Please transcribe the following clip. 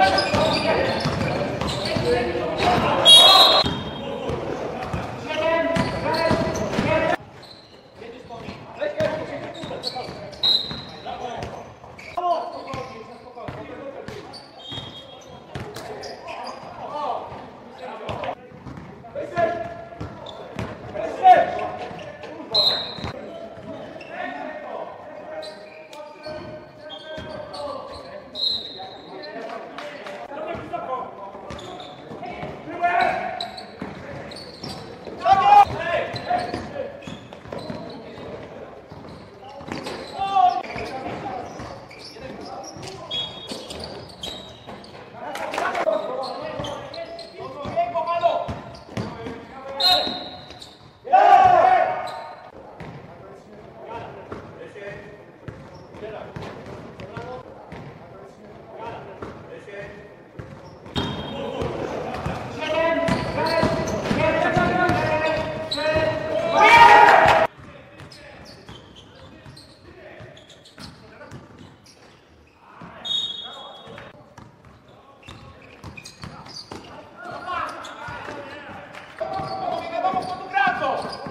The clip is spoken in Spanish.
Thank you. Wow.